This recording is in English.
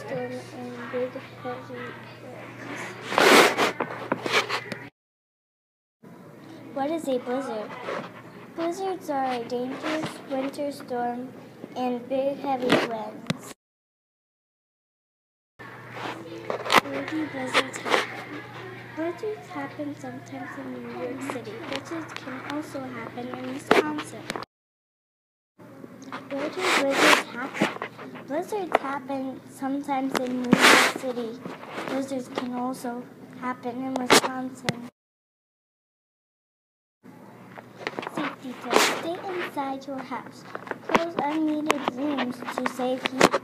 and. What is a blizzard? Blizzards are a dangerous winter storm and big, heavy winds. Where do blizzards happen? Blizzards happen sometimes in New York City. Blizzards can also happen in Wisconsin. Where do blizzards happen? Blizzards happen sometimes in New York City. Blizzards can also happen in Wisconsin. Safety tips. Stay inside your house. Close unneeded rooms to save heat.